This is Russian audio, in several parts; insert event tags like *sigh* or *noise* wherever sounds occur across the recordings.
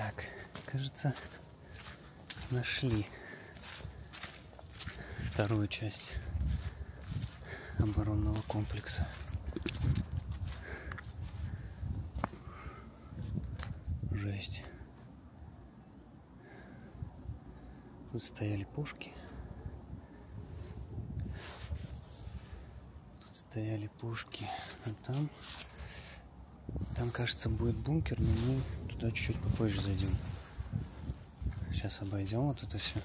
Так, кажется, нашли вторую часть оборонного комплекса. Жесть. Тут стояли пушки. Тут стояли пушки. А там... Там, кажется, будет бункер, но мы туда чуть-чуть попозже зайдем. Сейчас обойдем вот это все.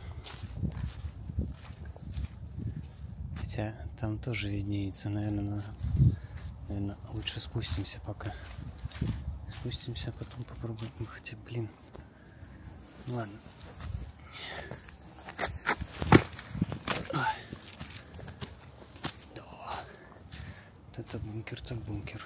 Хотя там тоже виднеется, наверное, на... наверное, лучше спустимся пока. Спустимся, а потом попробуем. Хотя, блин. Ну Ладно. Да. Вот это бункер, так бункер.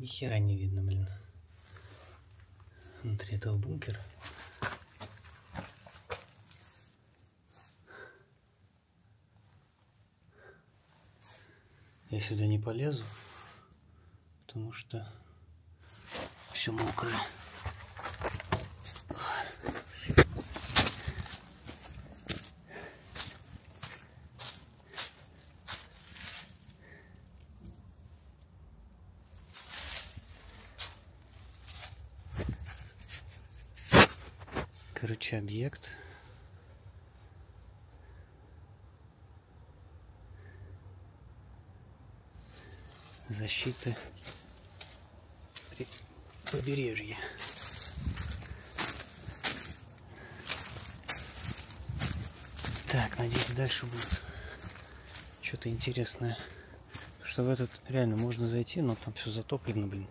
Ни хера не видно, блин. Внутри этого бункера. Я сюда не полезу, потому что все мокрое. Короче, объект. Защиты побережья. Так, надеюсь, дальше будет что-то интересное. Потому Что в этот реально можно зайти, но там все затоплено, блин,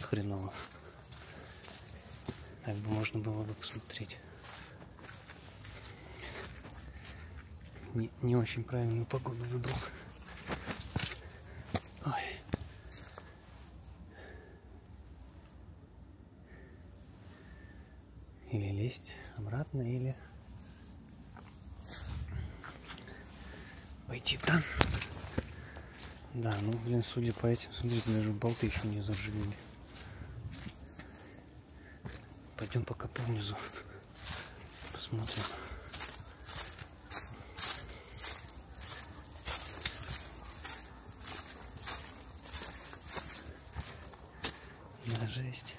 хреново. Так бы можно было бы посмотреть. Не, не очень правильную погоду выбрал. Ой. Или лезть обратно, или пойти там. Да, ну, блин, судя по этим, смотрите, даже болты еще не заживили. Пойдем пока по внизу. Посмотрим. Да, жесть.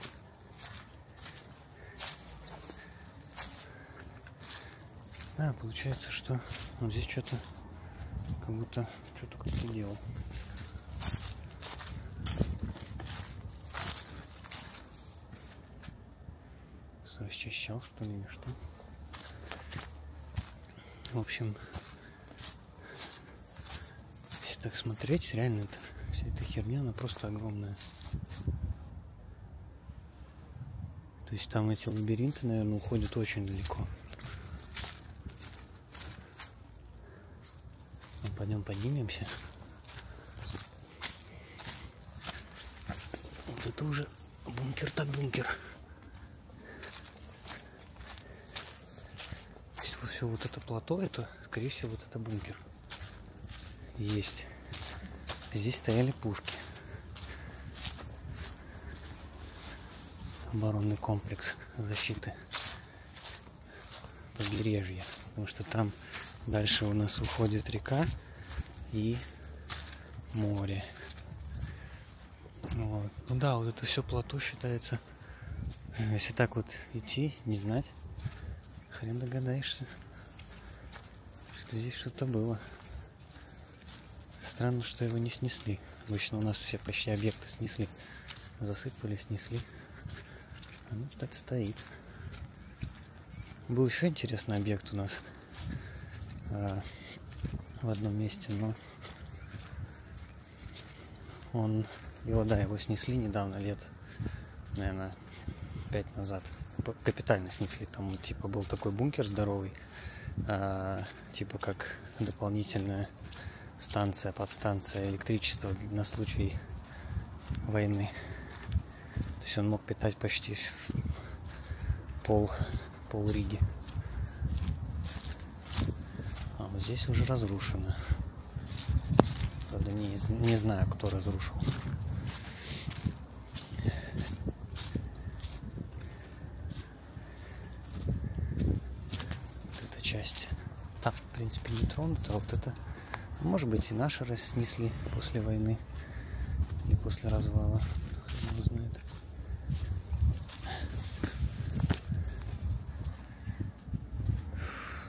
А, получается, что вот здесь что-то, как будто что-то кто-то делал. Расчищал, что ли, или что? В общем, если так смотреть, реально это, вся эта херня, она просто огромная. То есть там эти лабиринты, наверное, уходят очень далеко. Пойдем поднимемся. Вот это уже бункер так бункер. Все, все вот это плато, это, скорее всего, вот это бункер. Есть. Здесь стояли пушки. Оборонный комплекс защиты побережья. Потому что там дальше у нас уходит река и море. Вот. Ну да, вот это все плато считается. Если так вот идти, не знать, хрен догадаешься, что здесь что-то было. Странно, что его не снесли. Обычно у нас все почти объекты снесли. Засыпали, снесли. А ну, так стоит. Был еще интересный объект у нас а, в одном месте, но он его, да, его снесли недавно, лет, наверное, пять назад. Капитально снесли. Там, типа, был такой бункер здоровый, а, типа, как дополнительная станция, подстанция электричества на случай войны. То есть он мог питать почти пол, пол Риги. Вот здесь уже разрушено. Правда, не, не знаю, кто разрушил. часть. Там, в принципе, не тронута, а вот это, может быть, и наши разнесли после войны или после развала. Кто знает.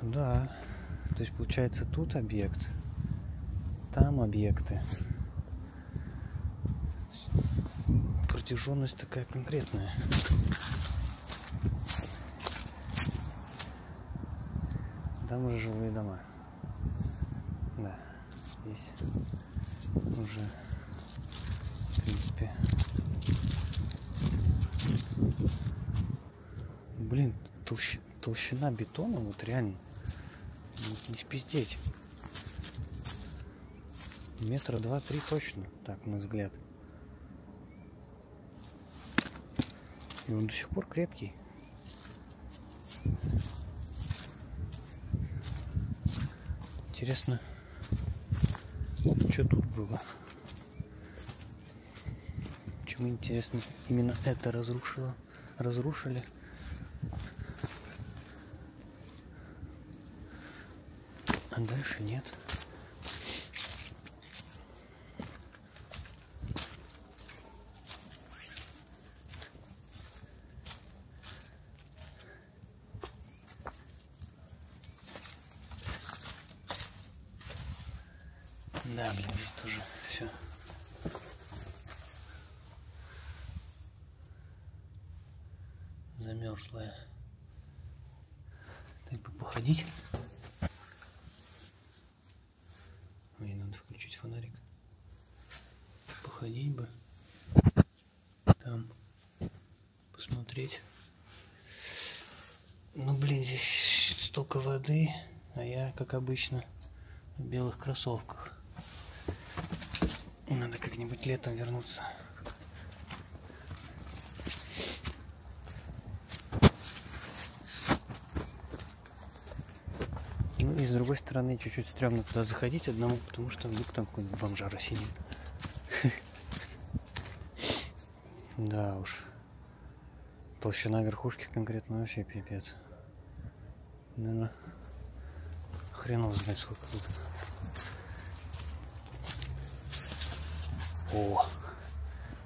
Да, то есть получается тут объект, там объекты. Протяженность такая конкретная. Там уже жилые дома. Да, здесь уже, в принципе. Блин, толщ... толщина бетона, вот реально, не, спиздеть. Метра два-три точно, так, на взгляд. И он до сих пор крепкий. Интересно, что тут было? Почему интересно именно это разрушило? Разрушили? Дальше нет. Да, блин, здесь тоже все. Замерзлая. Так бы походить. Мне надо включить фонарик. Походить бы. Там. Посмотреть. Ну, блин, здесь столько воды, а я, как обычно, в белых кроссовках. Надо как-нибудь летом вернуться. Ну и с другой стороны чуть-чуть стрёмно туда заходить одному, потому что вдруг там какой-нибудь бомжара сидит. *laughs* Да уж. Толщина верхушки конкретно вообще пипец. Наверное, хрен его знает сколько тут. О,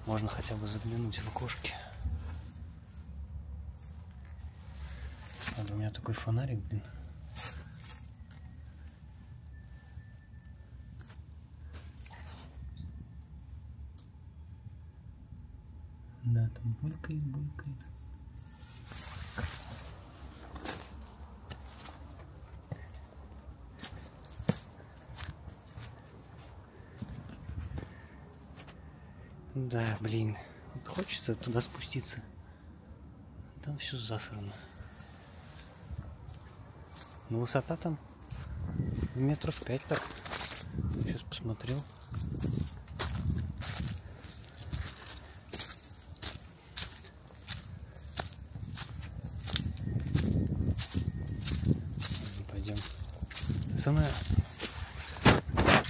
можно хотя бы заглянуть в окошки. Надо, у меня такой фонарик, блин. Да, там булькает, булькает. Да, блин. Хочется туда спуститься. Там все засрано. Но высота там метров пять так. Сейчас посмотрел. самое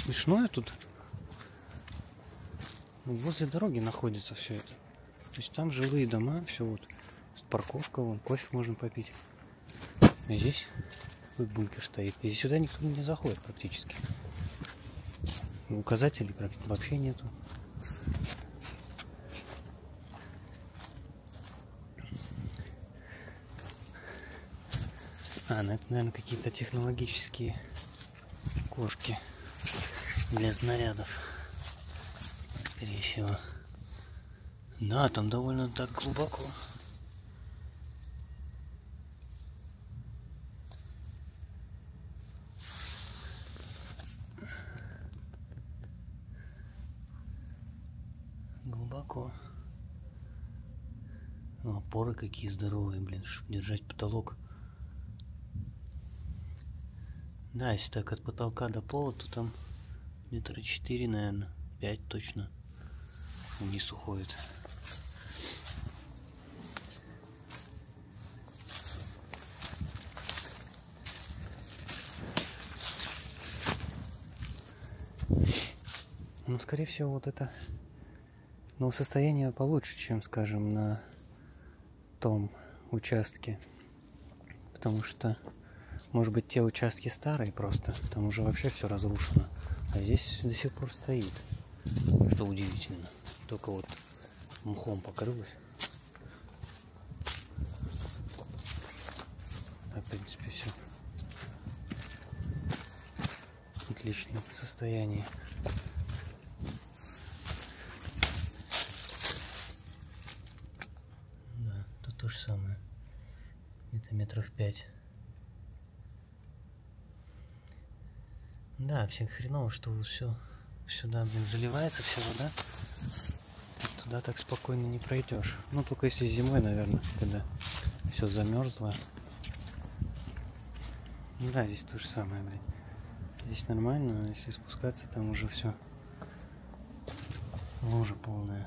смешное тут ну, возле дороги находится все это. То есть там жилые дома, все вот. Парковка, вон, кофе можно попить. А здесь бункер стоит. И сюда никто не заходит практически. Указателей вообще нету. А, ну это, наверное, какие-то технологические кошки для снарядов. Скорее всего. Да, там довольно так глубоко. Глубоко. Ну, опоры какие здоровые, блин, чтобы держать потолок. Да, если так от потолка до пола, то там метра четыре, наверное, пять точно вниз уходит. Ну, скорее всего, вот это ну, состояние получше, чем, скажем, на том участке. Потому что может быть, те участки старые просто, там уже вообще все разрушено. А здесь до сих пор стоит. Что удивительно. Только вот мхом покрылось. А, в принципе, все в отличном состоянии. Да, тут то же самое. Где-то метров пять. Да, всех хреново, что все сюда, блин, заливается вся вода. Туда так спокойно не пройдешь. Ну, только если зимой, наверное, когда все замерзло. Да, здесь то же самое, блин. Здесь нормально, а если спускаться, там уже все лужа полная.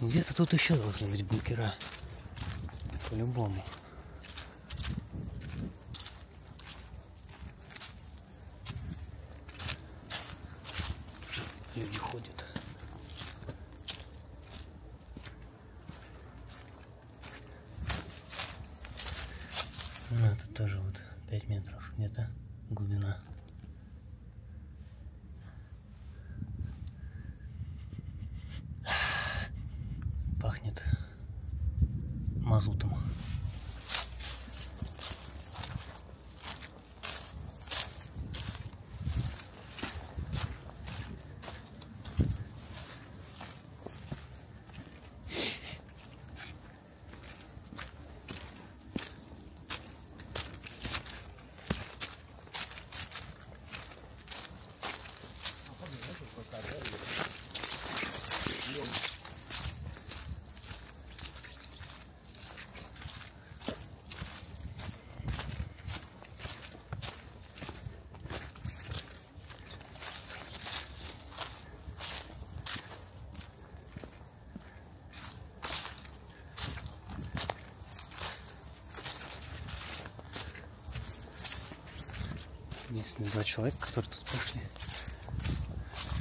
Где-то тут еще должны быть бункера. По-любому. Люди ходят. Ну, это тоже вот 5 метров где-то глубина. пахнет мазутом. Единственные два человека, которые тут пошли.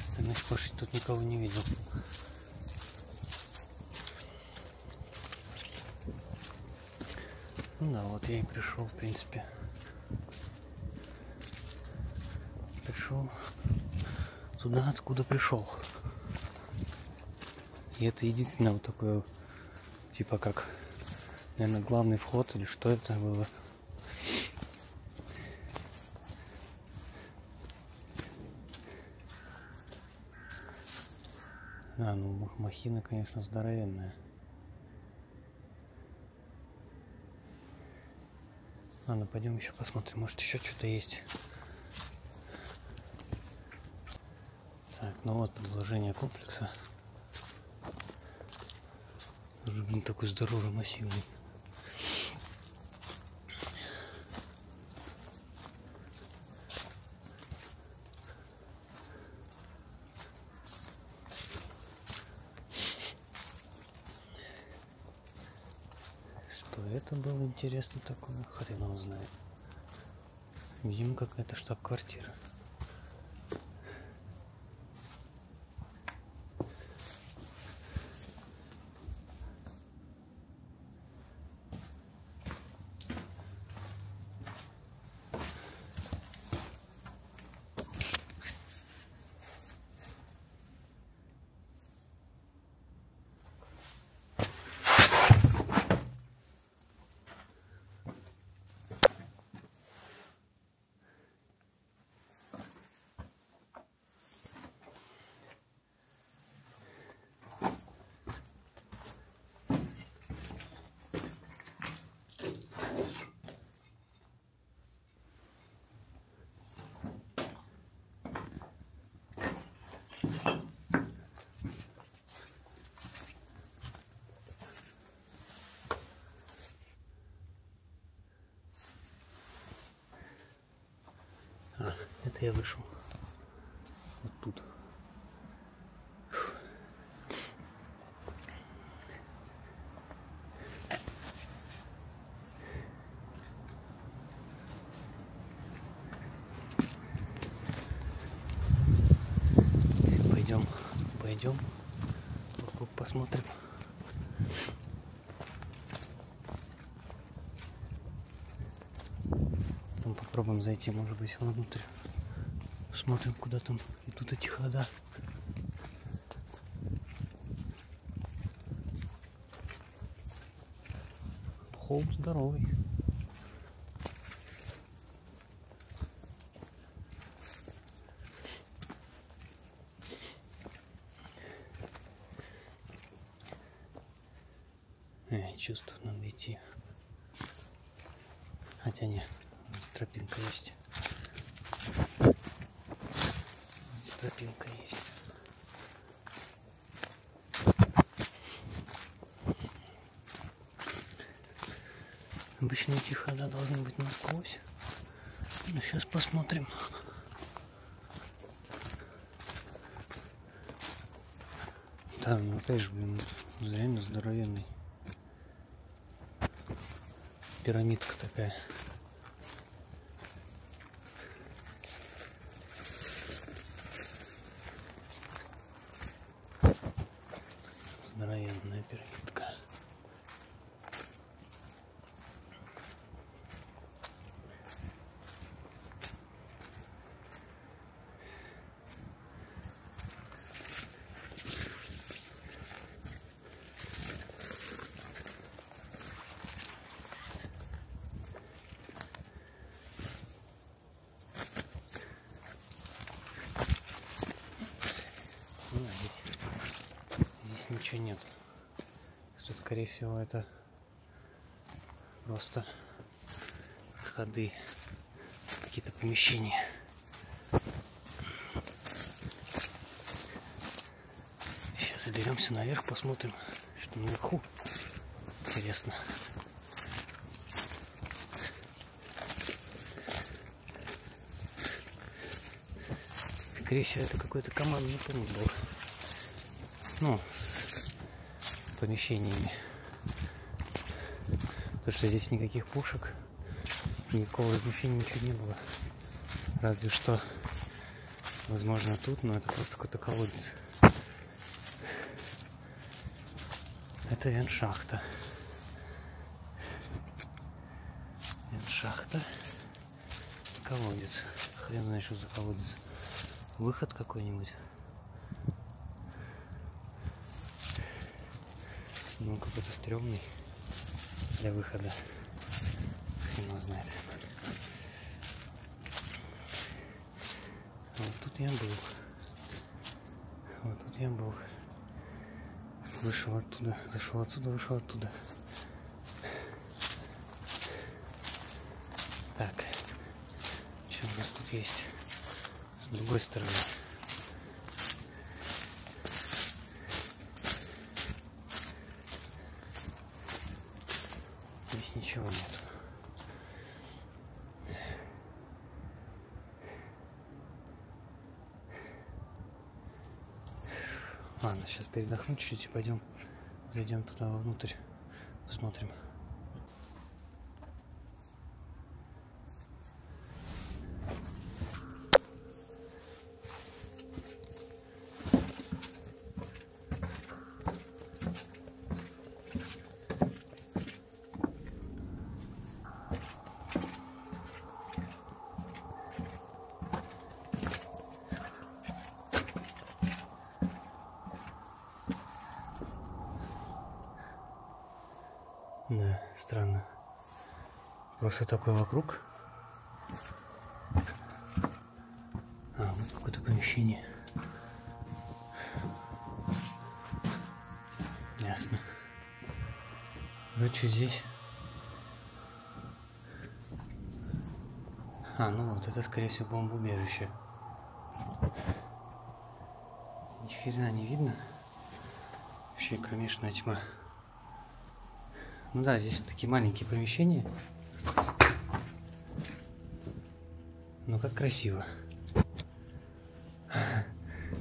Остальных пошли тут никого не видел. Ну да, вот я и пришел, в принципе. Пришел туда, откуда пришел. И это единственное вот такое, типа как, наверное, главный вход или что это было. А, ну махина, конечно, здоровенная. Ладно, пойдем еще посмотрим, может еще что-то есть. Так, ну вот продолжение комплекса. Тоже, блин, такой здоровый, массивный. Что это было интересно такое? Хрен его знает. Видимо, какая-то штаб-квартира. Это я вышел. Вот тут. Пойдем, пойдем, вокруг посмотрим. Потом попробуем зайти, может быть, внутрь. Смотрим, куда там идут эти хода. Холм здоровый. Чувствую, надо идти. Хотя нет, тропинка есть. Тропинка есть. Обычно эти хода должны быть насквозь. Ну, сейчас посмотрим. Да, ну опять же, блин, реально здоровенный. Пирамидка такая. Здоровенная пирамидка. Ну, а здесь, здесь ничего нет. Что, скорее всего, это просто ходы, какие-то помещения. Сейчас заберемся наверх, посмотрим, что наверху. Интересно. Скорее всего, это какой-то командный пункт был. Ну, с помещениями. Потому что здесь никаких пушек, никакого размещения ничего не было. Разве что, возможно, тут, но это просто какой-то колодец. Это веншахта. Веншахта. Колодец. Хрен знает, что за колодец. Выход какой-нибудь. Ну, какой-то стрёмный для выхода. Хрен знает. Вот тут я был. Вот тут я был. Вышел оттуда, зашел отсюда, вышел оттуда. Так, что у нас тут есть? С другой стороны. Ничего нет. Ладно, сейчас передохну чуть-чуть и пойдем, зайдем туда вовнутрь, посмотрим. Да, странно. Просто такой вокруг. А, вот какое-то помещение. Ясно. Короче, здесь... А, ну вот, это, скорее всего, бомбоубежище. Ни хрена не видно. Вообще кромешная тьма. Ну да, здесь вот такие маленькие помещения. Ну как красиво.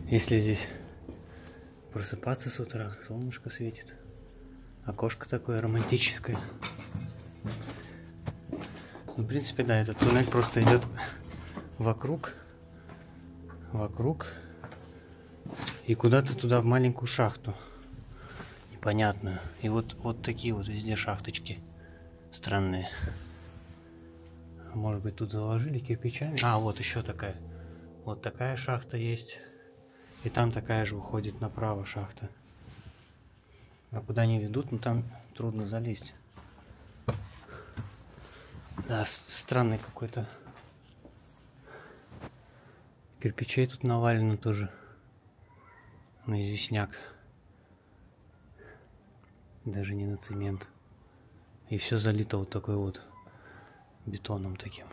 Если здесь просыпаться с утра, солнышко светит. Окошко такое романтическое. Ну, в принципе, да, этот туннель просто идет вокруг, вокруг и куда-то туда в маленькую шахту непонятную. И вот, вот такие вот везде шахточки странные. Может быть тут заложили кирпичами? А, вот еще такая. Вот такая шахта есть. И там такая же уходит направо шахта. А куда они ведут, ну там трудно залезть. Да, странный какой-то. Кирпичей тут навалено тоже. На известняк. Даже не на цемент. И все залито вот такой вот бетоном таким.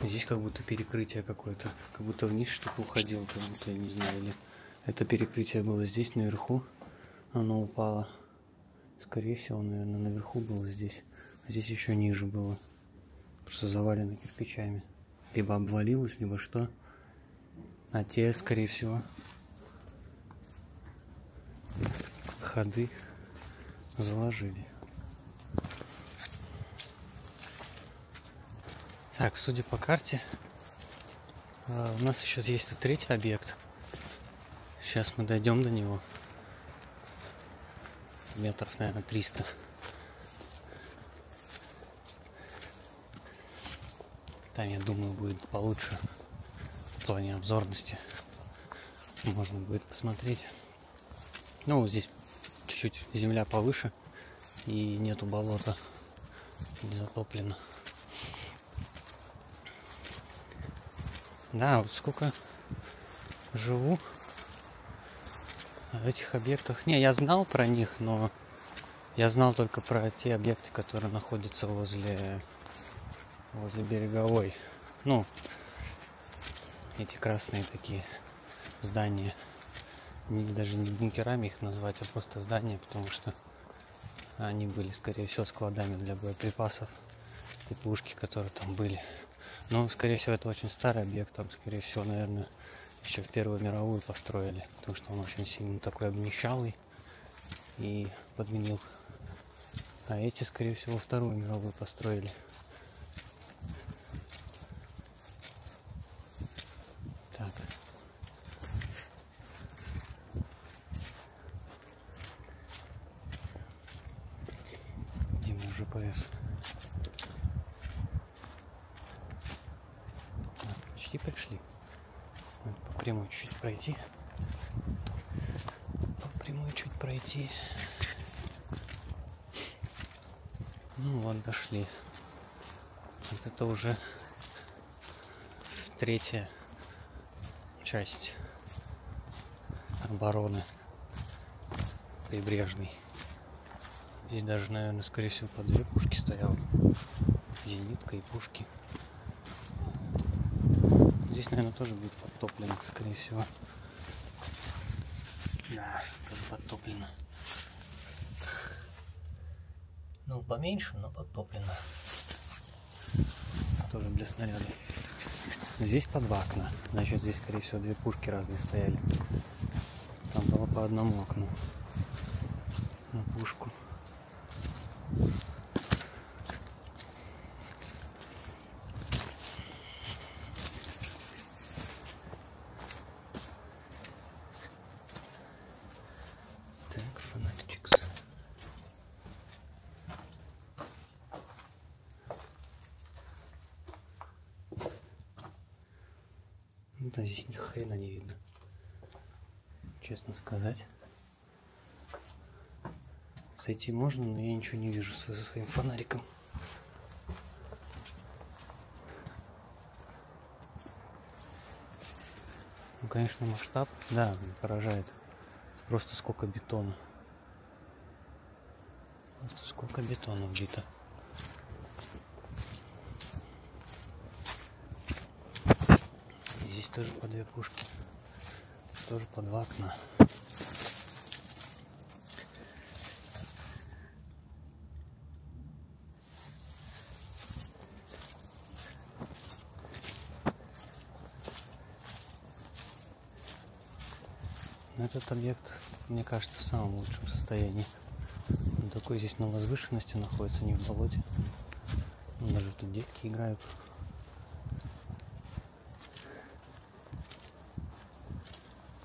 Здесь как будто перекрытие какое-то. Как будто вниз что-то уходило, как будто, я не знаю, или это перекрытие было здесь наверху. Оно упало. Скорее всего, наверное, наверху было здесь. А здесь еще ниже было. Просто завалено кирпичами. Либо обвалилось, либо что. А те, скорее всего, ходы заложили. Так, судя по карте, у нас еще есть тут третий объект. Сейчас мы дойдем до него. Метров, наверное, 300. Там, я думаю, будет получше в плане обзорности. Можно будет посмотреть. Ну, здесь чуть-чуть земля повыше и нету болота. Не затоплено. Да, вот сколько живу в этих объектах. Не, я знал про них, но я знал только про те объекты, которые находятся возле, возле береговой. Ну, эти красные такие здания. Даже не бункерами их назвать, а просто здания, потому что они были, скорее всего, складами для боеприпасов и пушки, которые там были. Но, скорее всего, это очень старый объект, там, скорее всего, наверное, еще в Первую мировую построили, потому что он очень сильно такой обнищалый и подменил. А эти, скорее всего, Вторую мировую построили. Так. Где мой GPS? почти пришли. Надо по прямой чуть пройти. По прямой чуть пройти. Ну вот, дошли. Вот это уже третья часть обороны прибрежной. Здесь даже, наверное, скорее всего, по две пушки стоял. Зенитка и пушки. Здесь, наверное, тоже будет подтоплено, скорее всего. Да, тоже подтоплено. Ну, поменьше, но подтоплено. Тоже для снаряда. Здесь по два окна. Значит, здесь, скорее всего, две пушки разные стояли. Там было по одному окну. На пушку. Так, фонарчик. Ну да, здесь ни хрена не видно. Честно сказать. Сойти можно, но я ничего не вижу со своим фонариком. Ну, конечно, масштаб, да, поражает. Просто сколько бетона. Просто сколько бетона. И здесь тоже по две пушки. Тоже по два окна. Этот объект, мне кажется, в самом лучшем состоянии. Он такой здесь на возвышенности находится, не в болоте. Даже тут детки играют.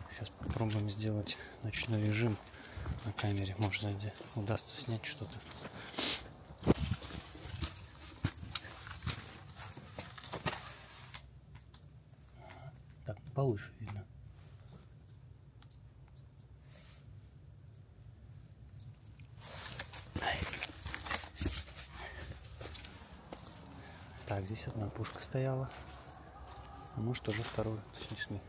Сейчас попробуем сделать ночной режим на камере. Может, сзади удастся снять что-то. Так, получше видно. Так, здесь одна пушка стояла. А может уже вторую снесли.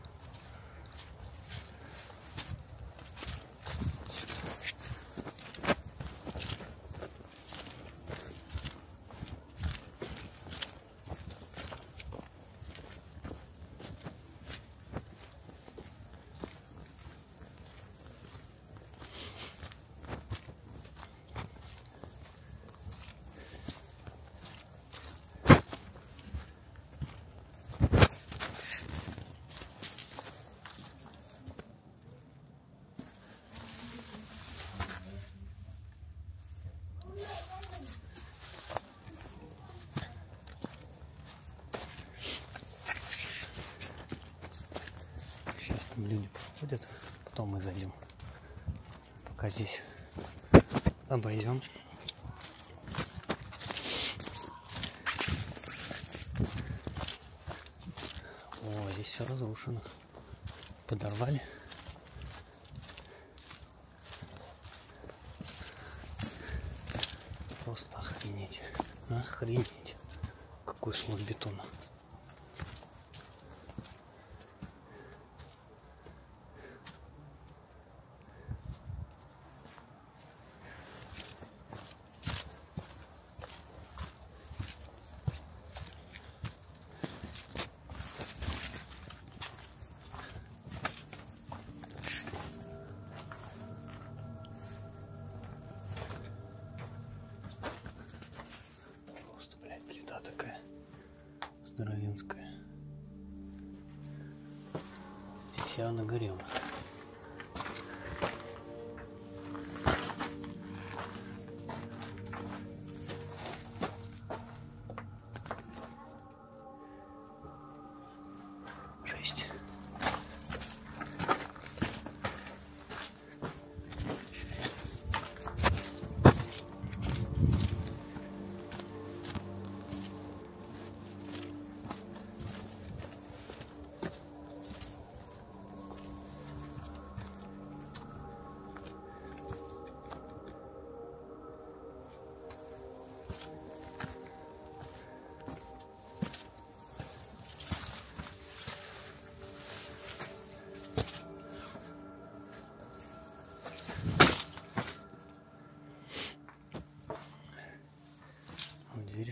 Сейчас там люди проходят, потом мы зайдем. Пока здесь обойдем. О, здесь все разрушено. Подорвали. Просто охренеть. Охренеть. Какой слой бетона. Здоровенская. Здесь явно горело.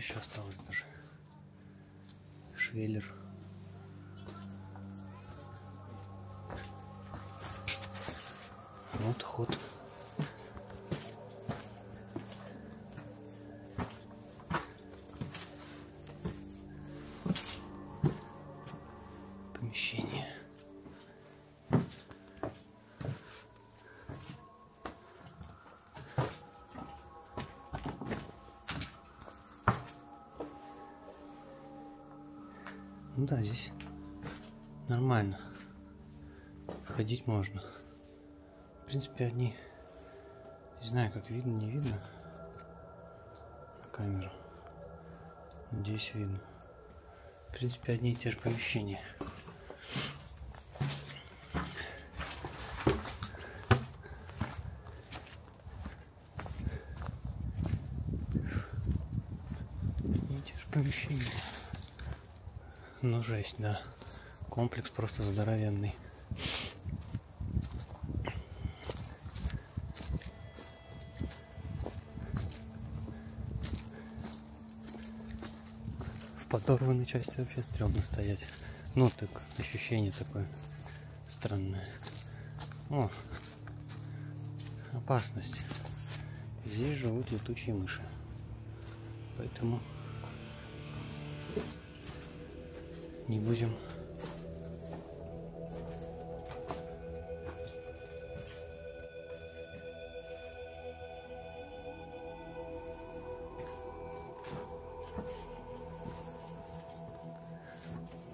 Еще осталась даже. Швеллер. Ну да, здесь нормально. Ходить можно. В принципе, они... Не знаю, как видно, не видно. На камеру. Здесь видно. В принципе, одни и те же помещения. Одни и те же помещения. Жесть, да. Комплекс просто здоровенный. В подорванной части вообще стрёмно стоять. Ну, так, ощущение такое странное. О, опасность. Здесь живут летучие мыши. Поэтому не будем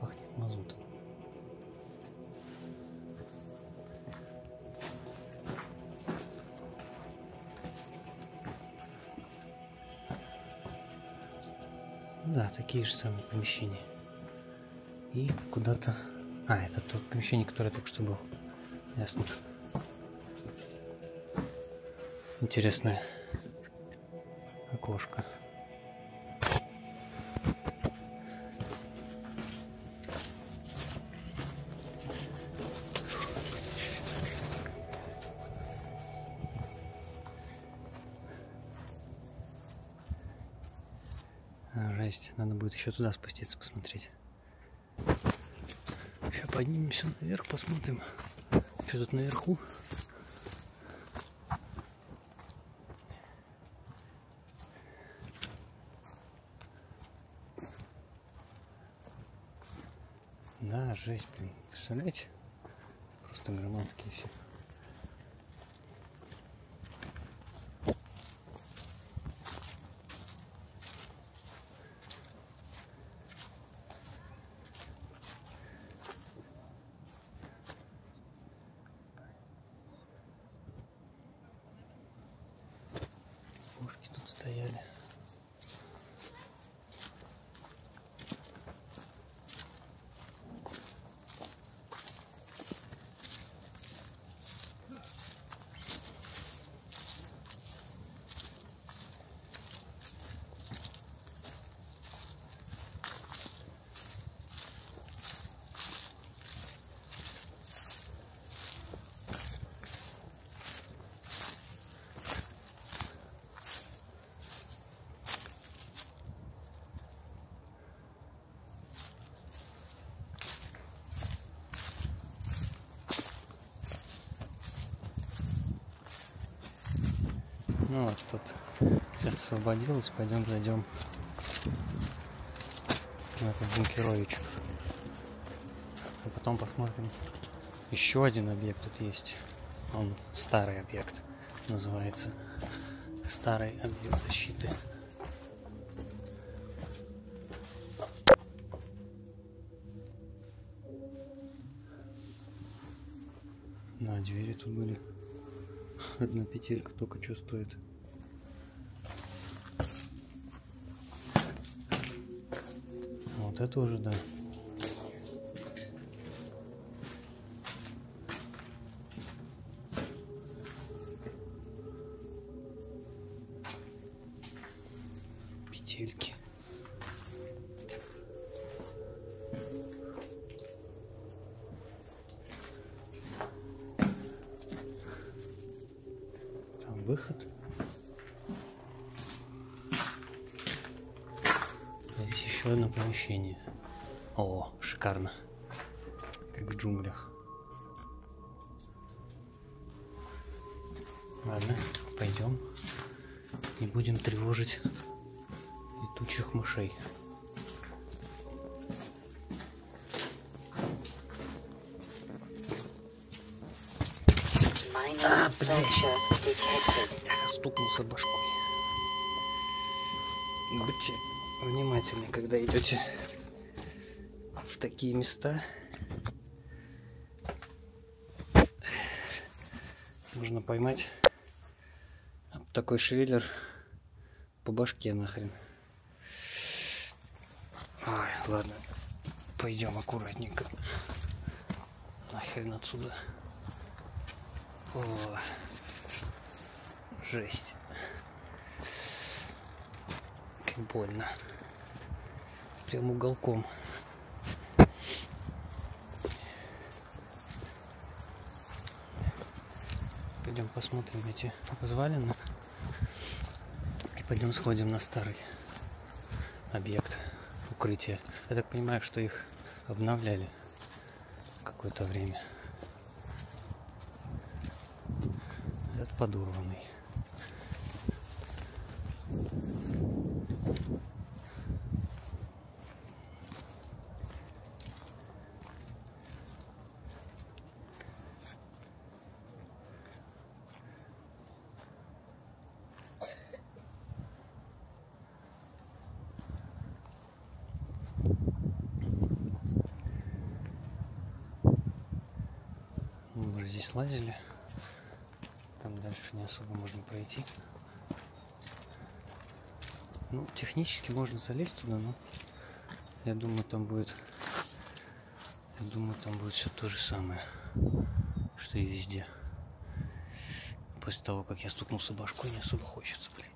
пахнет мазутом. Да, такие же самые помещения. И куда-то... А, это то помещение, которое только что было. Ясно. Интересное окошко. А, жесть. Надо будет еще туда спуститься, посмотреть. Поднимемся наверх, посмотрим, что тут наверху. Да, жесть, блин. Представляете? Просто громадские все. Пушки тут стояли. Ну вот тут сейчас освободилось, пойдем зайдем в этот бункеровичек. А потом посмотрим. Еще один объект тут есть. Он старый объект называется. Старый объект защиты. На двери тут были. *laughs* Одна петелька только что стоит. Это уже, да. Шикарно. Как в джунглях. Ладно, пойдем. Не будем тревожить летучих мышей. Vulture detected. Эх, стукнулся башкой. Будьте внимательны, когда идете такие места можно поймать такой швеллер по башке нахрен. Ай, ладно, пойдем аккуратненько. Нахрен отсюда. О, жесть. Как больно. Прям уголком. Пойдем посмотрим эти развалины. И пойдем сходим на старый объект укрытия. Я так понимаю, что их обновляли какое-то время. Этот подорванный. Мы уже здесь лазили. Там дальше не особо можно пройти. Ну, технически можно залезть туда, но я думаю, там будет... Я думаю, там будет все то же самое, что и везде. После того, как я стукнулся башкой, не особо хочется, блин.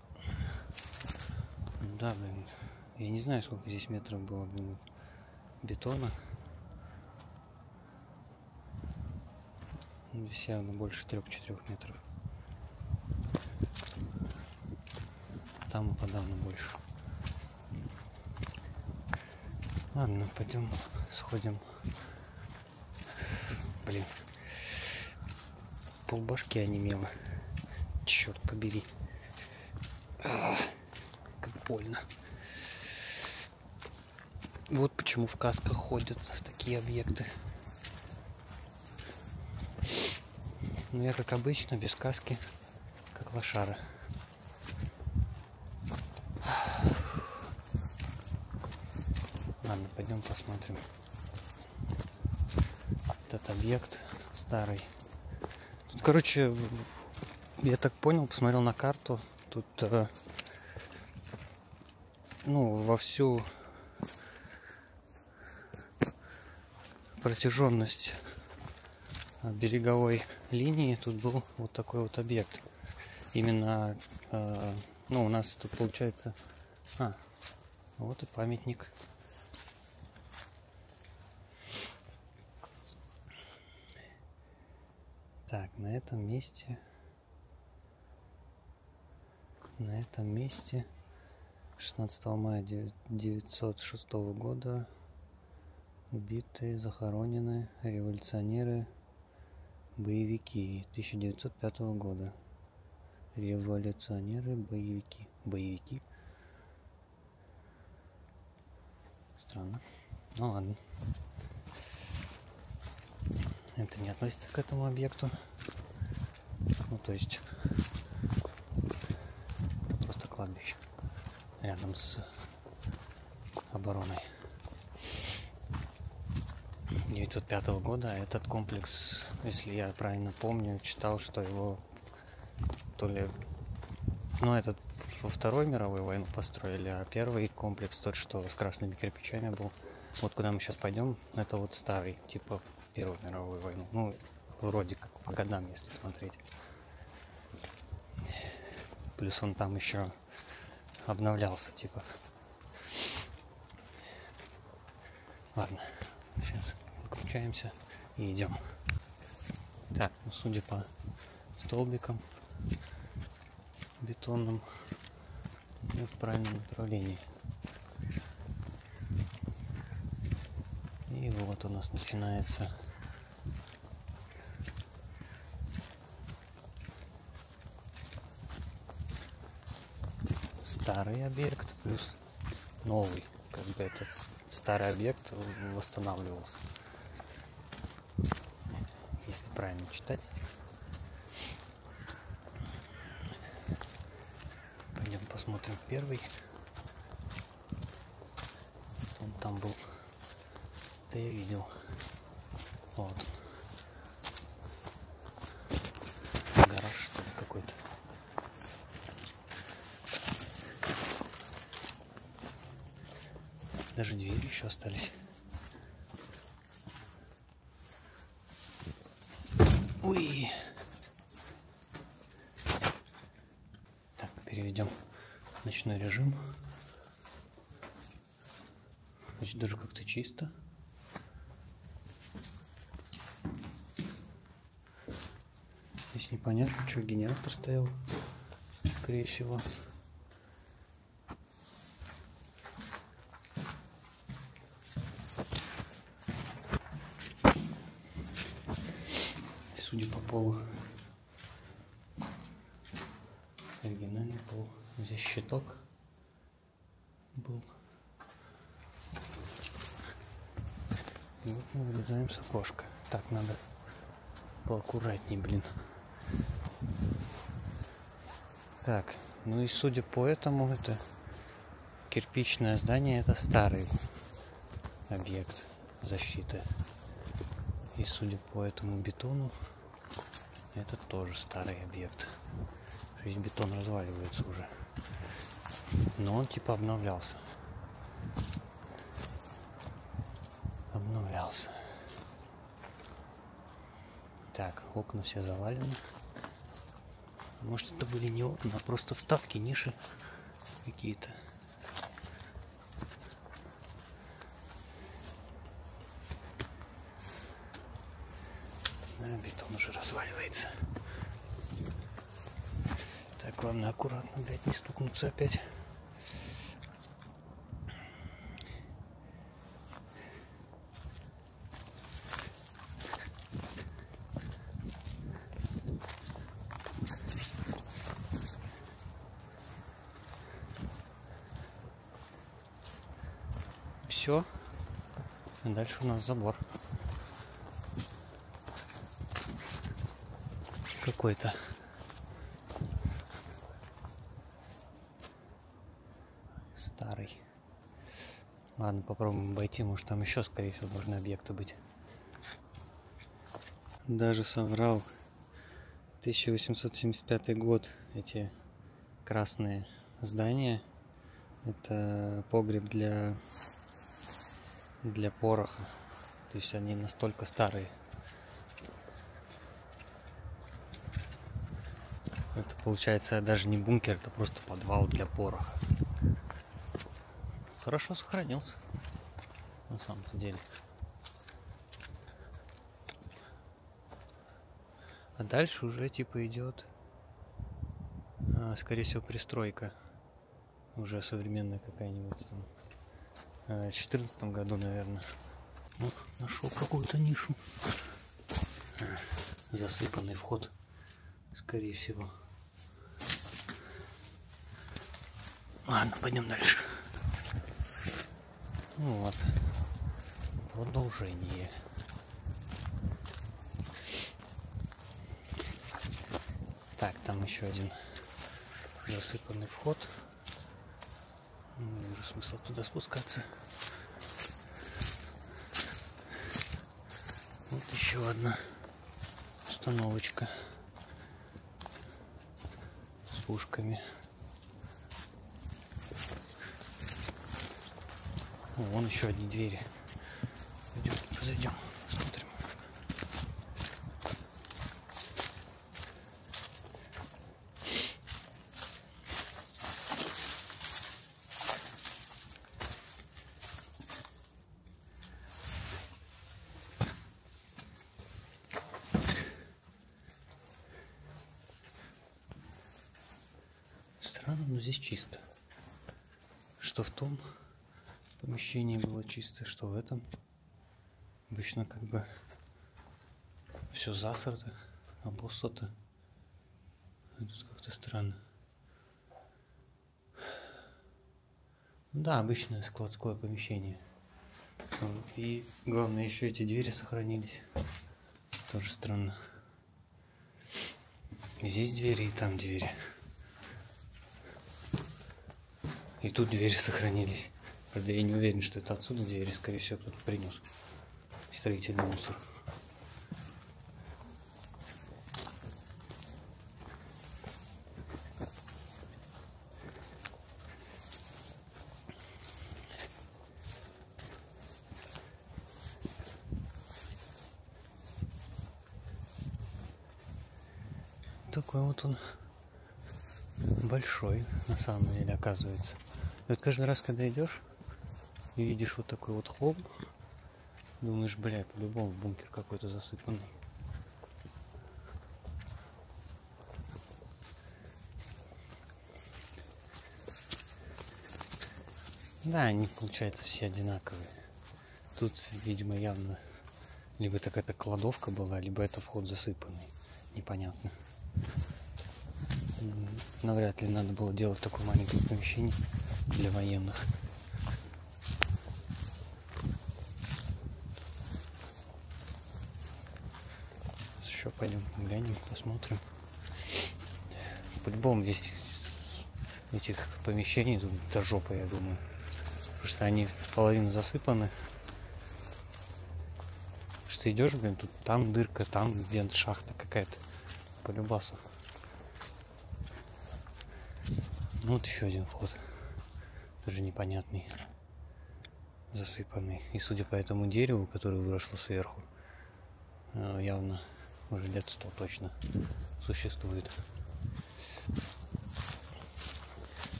Да, блин. Я не знаю, сколько здесь метров было, блин, бетона. Здесь явно больше 3-4 метров. Там и подавно больше. Ладно, пойдем сходим. Блин. Полбашки онемело. Черт побери. А, как больно. Вот почему в касках ходят в такие объекты. Ну, я, как обычно, без каски, как лошара. Ладно, пойдем посмотрим. Этот объект старый. Тут, короче, я так понял, посмотрел на карту. Тут, э, ну, во всю протяженность береговой линии тут был вот такой вот объект. Именно, э, ну, у нас тут получается... А, вот и памятник. Так, на этом месте... На этом месте 16 мая 1906 года убиты, захоронены революционеры Боевики 1905 года. Революционеры, боевики. Боевики. Странно. Ну ладно. Это не относится к этому объекту. Ну то есть это просто кладбище рядом с обороной. 1905 года. а Этот комплекс, если я правильно помню, читал, что его то ли... Ну, этот во Второй мировой войну построили, а первый комплекс, тот, что с красными кирпичами был, вот куда мы сейчас пойдем, это вот старый, типа в Первую мировую войну. Ну, вроде как по годам, если смотреть. Плюс он там еще обновлялся, типа. Ладно, выключаемся и идем. Так, ну, судя по столбикам бетонным, мы в правильном направлении. И вот у нас начинается старый объект плюс новый. Как бы этот старый объект восстанавливался. Правильно читать. Пойдем посмотрим первый. Он там был где-то я видел. Вот. Гараж какой-то. Даже двери еще остались. Ой. Так, переведем в ночной режим. Значит, даже как-то чисто. Здесь непонятно, что генератор стоял, скорее всего. Судя по полу, оригинальный пол. Здесь щиток был. И вот мы окошка. Так, надо поаккуратней, блин. Так, ну и судя по этому, это кирпичное здание, это старый объект защиты. И судя по этому бетону, это тоже старый объект. Весь бетон разваливается уже. Но он типа обновлялся. Обновлялся. Так, окна все завалены. Может это были не окна, а просто вставки, ниши какие-то. Да, бетон уже разваливается. Так, главное аккуратно, блядь, не стукнуться опять. Все. Дальше у нас забор. Какой-то. Старый. Ладно, попробуем обойти, может там еще, скорее всего, должны объекты быть. Даже соврал. 1875 год. Эти красные здания. Это погреб для для пороха. То есть они настолько старые. Это получается даже не бункер, это просто подвал для пороха. Хорошо сохранился. На самом-то деле. А дальше уже типа идет, а, скорее всего, пристройка. Уже современная какая-нибудь там. В 2014 году, наверное. Вот, нашел какую-то нишу. Засыпанный вход, скорее всего. Ладно, пойдем дальше. Ну вот. Продолжение. Так, там еще один засыпанный вход. Не вижу смысла туда спускаться. Вот еще одна установочка с пушками. Вон еще одни двери. Пойдем, зайдем, смотрим. Странно, но здесь чисто. Что в том помещении было чисто, что в этом. Обычно как бы все засрато, обоссато. А тут как-то странно. Да, обычное складское помещение. И главное, еще эти двери сохранились. Тоже странно. Здесь двери и там двери. И тут двери сохранились. Правда, я не уверен, что это отсюда двери, скорее всего, кто-то принес. строительный мусор. Такой вот он большой, на самом деле, оказывается. И вот каждый раз, когда идешь и видишь вот такой вот холм, думаешь, бля, по-любому бункер какой-то засыпанный. Да, они, получается, все одинаковые. Тут, видимо, явно либо это какая-то кладовка была, либо это вход засыпанный. Непонятно. Навряд ли надо было делать такое маленькое помещение для военных. Еще пойдем глянем, посмотрим. По-любому здесь этих помещений тут до жопы, я думаю. Потому что они половину засыпаны. Что идешь, блин, тут там дырка, там где шахта какая-то. По любасу. Ну вот еще один вход. Тоже непонятный. Засыпанный. И судя по этому дереву, которое выросло сверху, э, явно уже лет сто точно существует.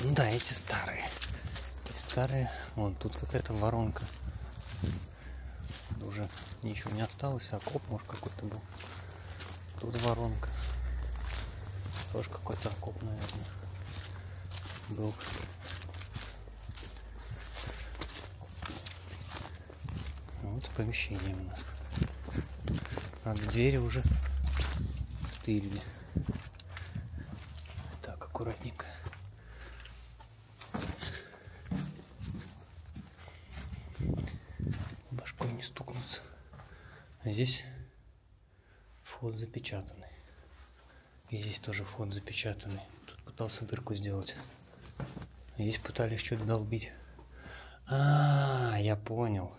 Ну да, эти старые. Эти старые. Вон тут какая-то воронка. Уже ничего не осталось, окоп может какой-то был. Тут воронка. Тоже какой-то окоп, наверное. Был. Вот помещение у нас. А двери уже стырили. Так, аккуратненько. Башкой не стукнуться. А здесь вход запечатанный. И здесь тоже вход запечатанный. Тут пытался дырку сделать. А Здесь пытались что-то долбить. А, я понял.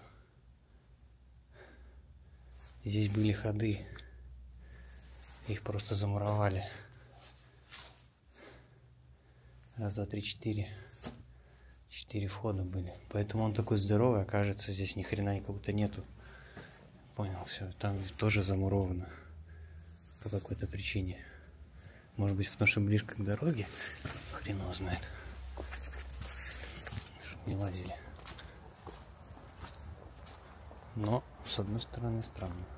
Здесь были ходы. Их просто замуровали. Раз, два, три, четыре. Четыре входа были. Поэтому он такой здоровый, окажется, здесь ни хрена будто нету. Понял, все. Там тоже замуровано. По какой-то причине. Может быть, потому что ближе к дороге. Хрен знает. Чтоб не лазили. Но, с одной стороны, странно.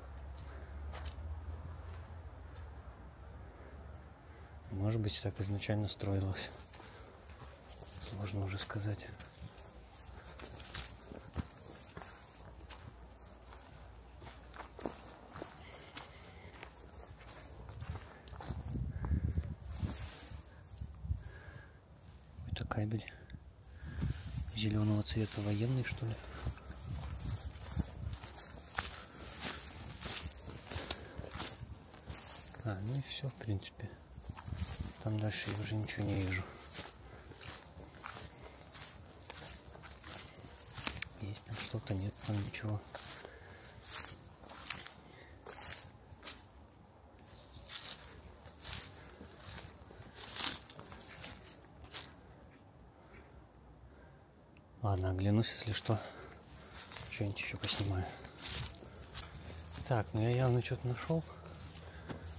Может быть, так изначально строилось. Сложно уже сказать. Это кабель зеленого цвета военный, что ли? А, ну и все, в принципе. Там дальше я уже ничего не вижу. Есть там что-то, нет там ничего. Ладно, оглянусь, если что. Что-нибудь еще поснимаю. Так, ну я явно что-то нашел.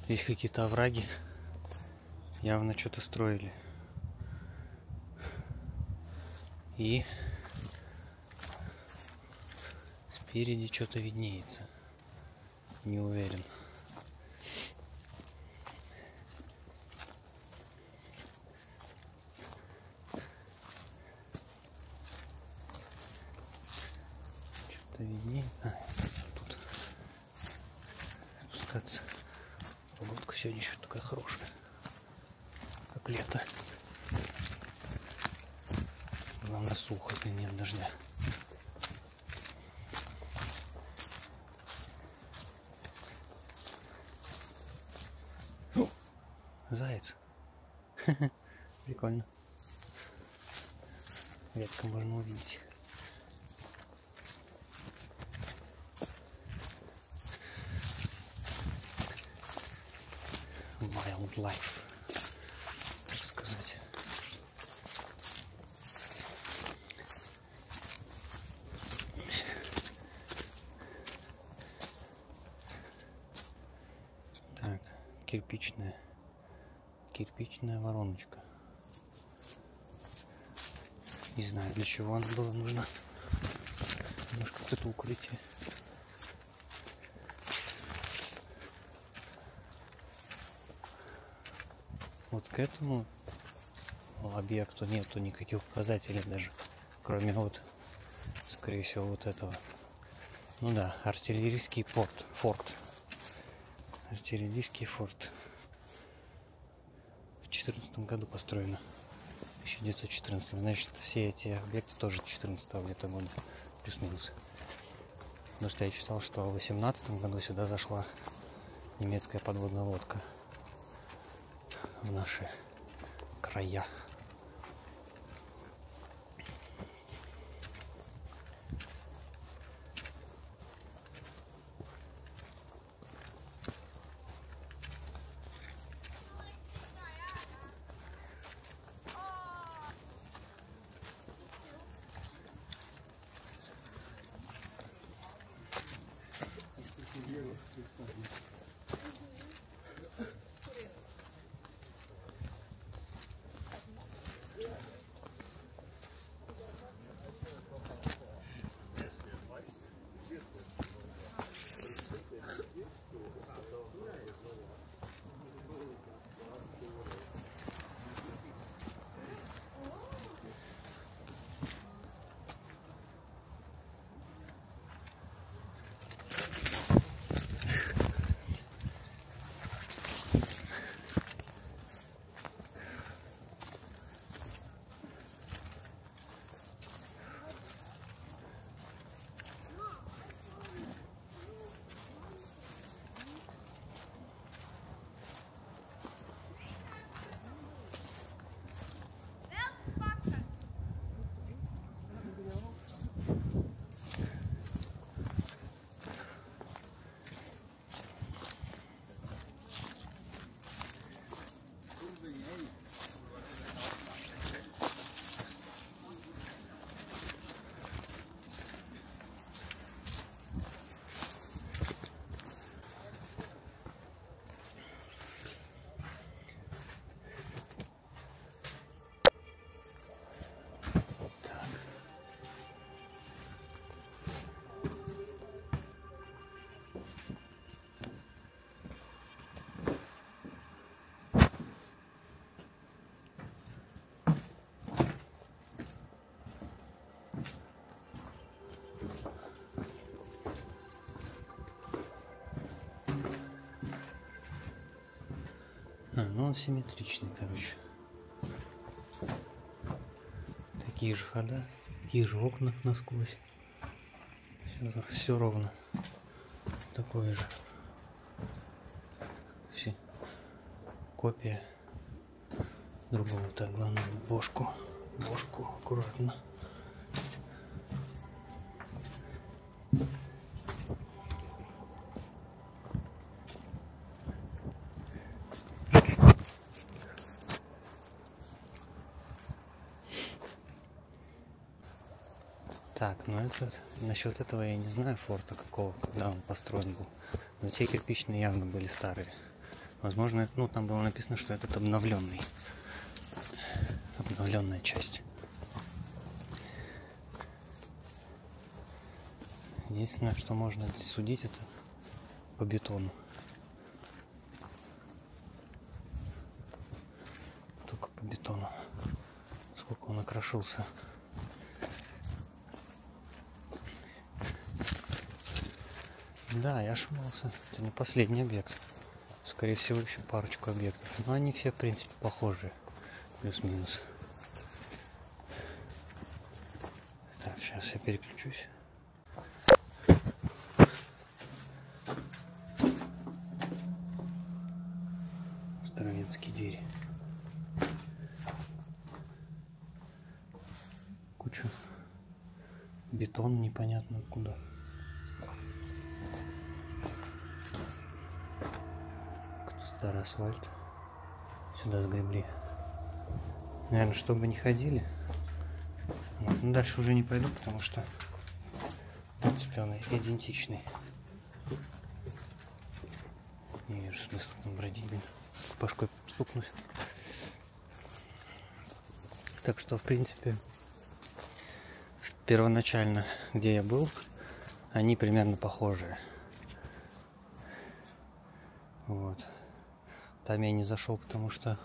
Здесь какие-то овраги. Явно что-то строили. И спереди что-то виднеется. Не уверен. Что-то виднеется. А, тут спускаться. Погодка сегодня еще такая хорошая. Как лето. Главное сухо, и нет дождя. О, Заяц. Прикольно. Редко можно увидеть wildlife, так сказать. Так, кирпичная, кирпичная вороночка. Не знаю, для чего она была нужна. Может, какое-то укрытие. Вот к этому объекту нету никаких указателей даже, кроме вот, скорее всего, вот этого. Ну да, артиллерийский порт, форт. Артиллерийский форт. В четырнадцатом году построено. 1914. Значит, все эти объекты тоже 14 где-то года. Плюс-минус. Потому что я читал, что в 18 году сюда зашла немецкая подводная лодка в наши края. А, ну он симметричный, короче. Такие же хода, такие же окна насквозь. Все, все ровно. Такое же. Все. Копия другого. Так, главное бошку. Бошку аккуратно. Этот, насчет этого я не знаю форта какого, когда он построен был. Но те кирпичные явно были старые. Возможно, ну там было написано, что этот обновленный. Обновленная часть. Единственное, что можно судить, это по бетону. Только по бетону. Сколько он окрошился. Да, я ошибался. Это не последний объект. Скорее всего, еще парочку объектов. Но они все, в принципе, похожие. Плюс-минус. Так, сейчас я переключусь. Старовинские двери. Куча бетон непонятно откуда. Асфальт. сюда сгребли. Наверное, чтобы не ходили. Вот. Ну, дальше уже не пойду, потому что в идентичный. Не вижу смысла там бродить, блин. Башкой стукнусь. Так что, в принципе, первоначально, где я был, они примерно похожие. Вот. Там я не зашел, потому что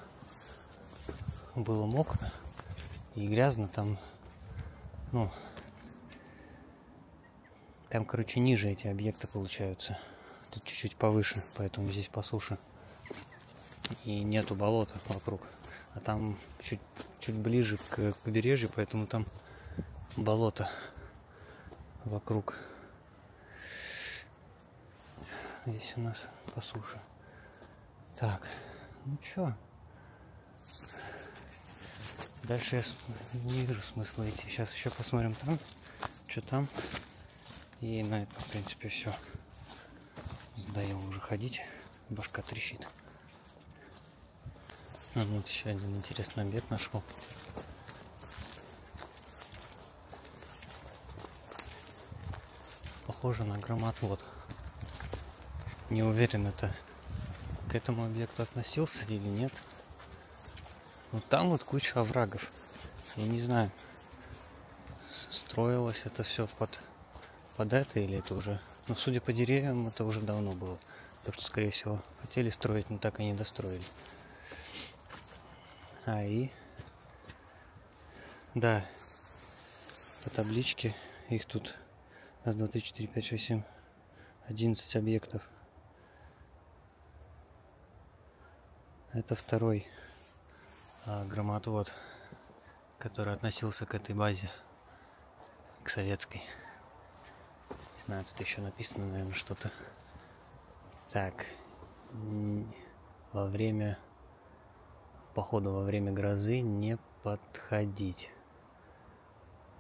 было мокро и грязно. Там, ну, там, короче, ниже эти объекты получаются. Тут чуть-чуть повыше, поэтому здесь по суше. И нету болота вокруг. А там чуть, чуть ближе к побережью, поэтому там болото вокруг. Здесь у нас по суше. Так, ну чё? Дальше я не вижу смысла идти. Сейчас еще посмотрим там, что там. И на этом, в принципе, все. Надоело уже ходить. Башка трещит. А, вот еще один интересный объект нашел. Похоже на громоотвод. Не уверен, это к этому объекту относился или нет. Но там вот куча оврагов. Я не знаю, строилось это все под, под это или это уже... Ну, судя по деревьям, это уже давно было. Так что, скорее всего, хотели строить, но так и не достроили. А и... Да, по табличке их тут раз, два, три, четыре, пять, шесть, семь, одиннадцать объектов. Это второй а, громотвод, который относился к этой базе, к советской. Не знаю, тут еще написано, наверное, что-то. Так, во время походу во время грозы не подходить.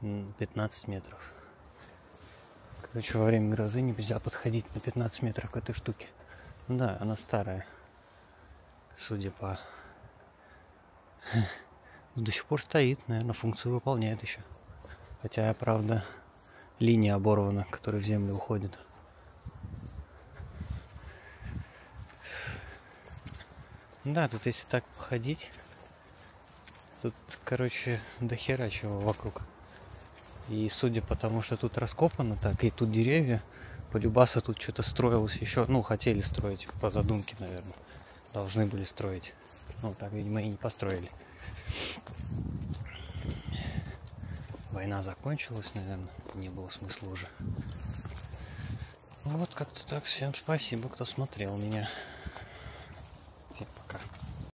15 метров. Короче, во время грозы нельзя подходить на 15 метров к этой штуке. Да, она старая. Судя по... До сих пор стоит, наверное, функцию выполняет еще. Хотя, правда, линия оборвана, которая в землю уходит. Да, тут если так походить, тут, короче, до хера чего вокруг. И судя по тому, что тут раскопано так, и тут деревья, по любаса тут что-то строилось еще, ну, хотели строить, по задумке, наверное. Должны были строить. Ну, так, видимо, и не построили. Война закончилась, наверное, не было смысла уже. Вот как-то так. Всем спасибо, кто смотрел меня.